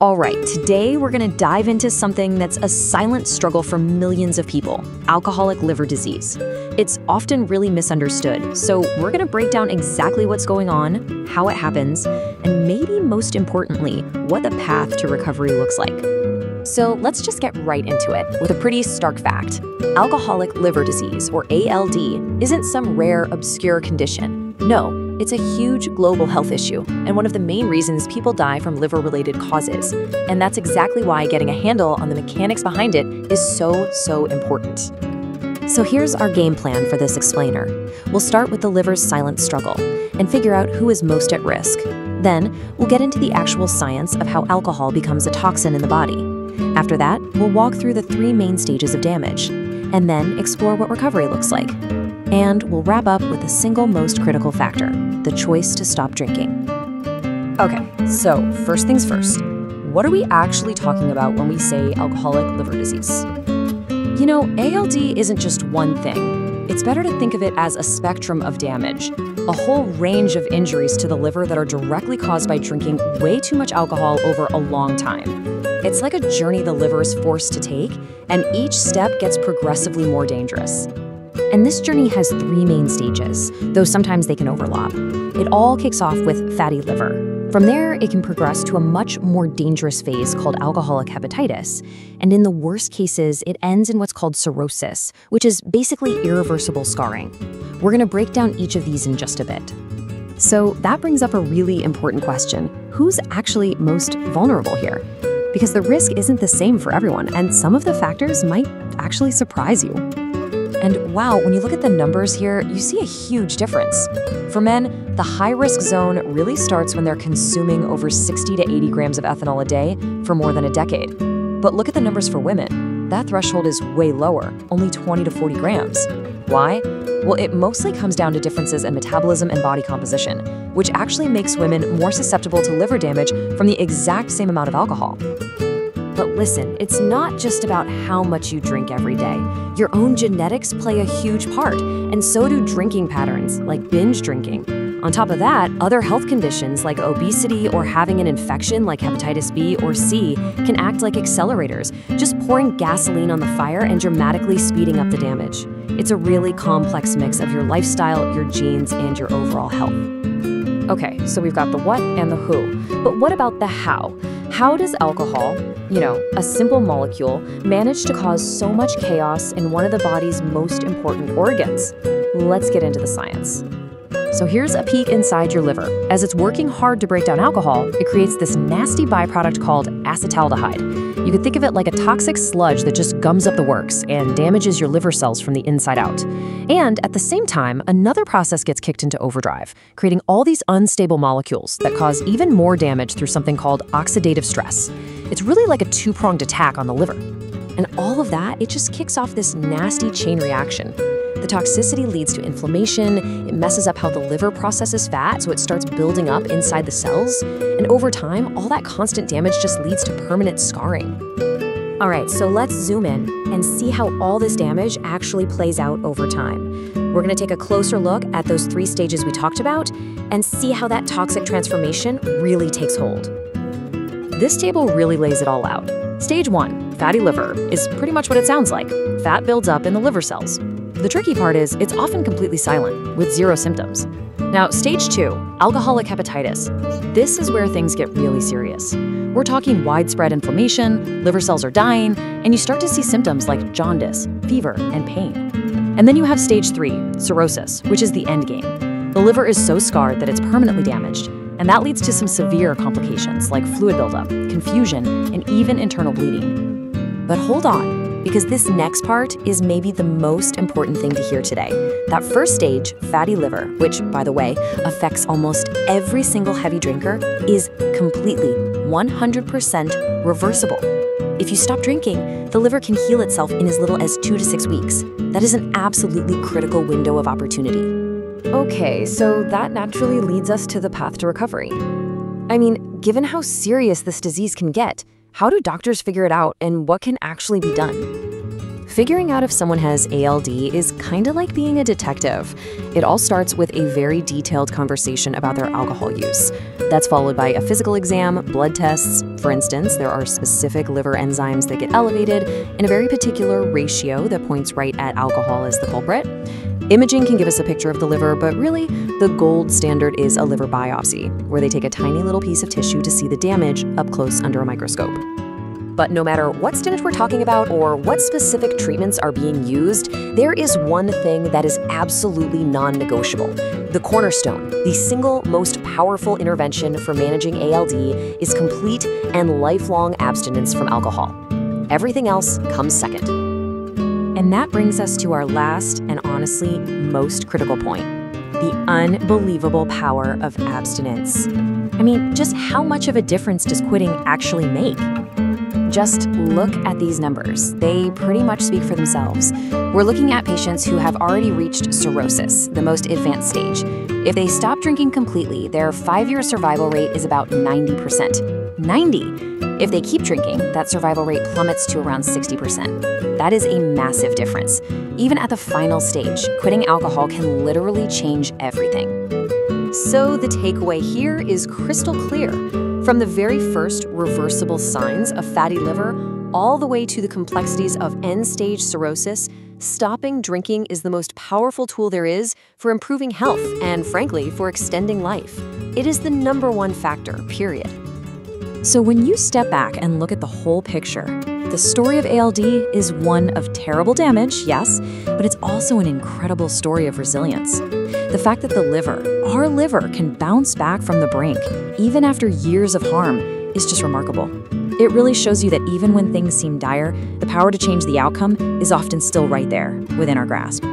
All right, today we're going to dive into something that's a silent struggle for millions of people alcoholic liver disease. It's often really misunderstood, so we're going to break down exactly what's going on, how it happens, and maybe most importantly, what the path to recovery looks like. So let's just get right into it with a pretty stark fact alcoholic liver disease, or ALD, isn't some rare, obscure condition. No, it's a huge global health issue and one of the main reasons people die from liver related causes. And that's exactly why getting a handle on the mechanics behind it is so, so important. So here's our game plan for this explainer. We'll start with the liver's silent struggle and figure out who is most at risk. Then, we'll get into the actual science of how alcohol becomes a toxin in the body. After that, we'll walk through the three main stages of damage, and then explore what recovery looks like. And we'll wrap up with the single most critical factor the choice to stop drinking. Okay, so first things first. What are we actually talking about when we say alcoholic liver disease? You know, ALD isn't just one thing. It's better to think of it as a spectrum of damage, a whole range of injuries to the liver that are directly caused by drinking way too much alcohol over a long time. It's like a journey the liver is forced to take, and each step gets progressively more dangerous. And this journey has three main stages, though sometimes they can overlap. It all kicks off with fatty liver. From there, it can progress to a much more dangerous phase called alcoholic hepatitis. And in the worst cases, it ends in what's called cirrhosis, which is basically irreversible scarring. We're going to break down each of these in just a bit. So that brings up a really important question. Who's actually most vulnerable here? Because the risk isn't the same for everyone, and some of the factors might actually surprise you. And wow, when you look at the numbers here, you see a huge difference. For men, the high risk zone really starts when they're consuming over 60 to 80 grams of ethanol a day for more than a decade. But look at the numbers for women. That threshold is way lower, only 20 to 40 grams. Why? Well, it mostly comes down to differences in metabolism and body composition, which actually makes women more susceptible to liver damage from the exact same amount of alcohol. But listen, it's not just about how much you drink every day. Your own genetics play a huge part, and so do drinking patterns, like binge drinking. On top of that, other health conditions like obesity or having an infection like hepatitis B or C can act like accelerators, just pouring gasoline on the fire and dramatically speeding up the damage. It's a really complex mix of your lifestyle, your genes, and your overall health. Okay, so we've got the what and the who. But what about the how? How does alcohol, you know, a simple molecule, manage to cause so much chaos in one of the body's most important organs? Let's get into the science. So here's a peek inside your liver. As it's working hard to break down alcohol, it creates this nasty byproduct called acetaldehyde. You could think of it like a toxic sludge that just gums up the works and damages your liver cells from the inside out. And at the same time, another process gets kicked into overdrive, creating all these unstable molecules that cause even more damage through something called oxidative stress. It's really like a two-pronged attack on the liver. And all of that, it just kicks off this nasty chain reaction. The toxicity leads to inflammation, it messes up how the liver processes fat, so it starts building up inside the cells. And over time, all that constant damage just leads to permanent scarring. All right, so let's zoom in and see how all this damage actually plays out over time. We're gonna take a closer look at those three stages we talked about and see how that toxic transformation really takes hold. This table really lays it all out. Stage one, fatty liver, is pretty much what it sounds like. Fat builds up in the liver cells. The tricky part is it's often completely silent, with zero symptoms. Now, stage two, alcoholic hepatitis. This is where things get really serious. We're talking widespread inflammation, liver cells are dying, and you start to see symptoms like jaundice, fever, and pain. And then you have stage three, cirrhosis, which is the end game. The liver is so scarred that it's permanently damaged, and that leads to some severe complications like fluid buildup, confusion, and even internal bleeding. But hold on, because this next part is maybe the most important thing to hear today. That first stage, fatty liver, which, by the way, affects almost every single heavy drinker, is completely 100% reversible. If you stop drinking, the liver can heal itself in as little as two to six weeks. That is an absolutely critical window of opportunity. Okay, so that naturally leads us to the path to recovery. I mean, given how serious this disease can get, how do doctors figure it out and what can actually be done? Figuring out if someone has ALD is kind of like being a detective. It all starts with a very detailed conversation about their alcohol use. That's followed by a physical exam, blood tests. For instance, there are specific liver enzymes that get elevated in a very particular ratio that points right at alcohol as the culprit. Imaging can give us a picture of the liver, but really, the gold standard is a liver biopsy, where they take a tiny little piece of tissue to see the damage up close under a microscope. But no matter what stage we're talking about or what specific treatments are being used, there is one thing that is absolutely non-negotiable. The cornerstone, the single most powerful intervention for managing ALD is complete and lifelong abstinence from alcohol. Everything else comes second. And that brings us to our last and honestly most critical point, the unbelievable power of abstinence. I mean, just how much of a difference does quitting actually make? Just look at these numbers. They pretty much speak for themselves. We're looking at patients who have already reached cirrhosis, the most advanced stage. If they stop drinking completely, their five-year survival rate is about 90%. 90! If they keep drinking, that survival rate plummets to around 60%. That is a massive difference. Even at the final stage, quitting alcohol can literally change everything. So the takeaway here is crystal clear. From the very first reversible signs of fatty liver all the way to the complexities of end-stage cirrhosis, stopping drinking is the most powerful tool there is for improving health and, frankly, for extending life. It is the number one factor, period. So when you step back and look at the whole picture, the story of ALD is one of terrible damage, yes, but it's also an incredible story of resilience. The fact that the liver, our liver, can bounce back from the brink, even after years of harm, is just remarkable. It really shows you that even when things seem dire, the power to change the outcome is often still right there, within our grasp.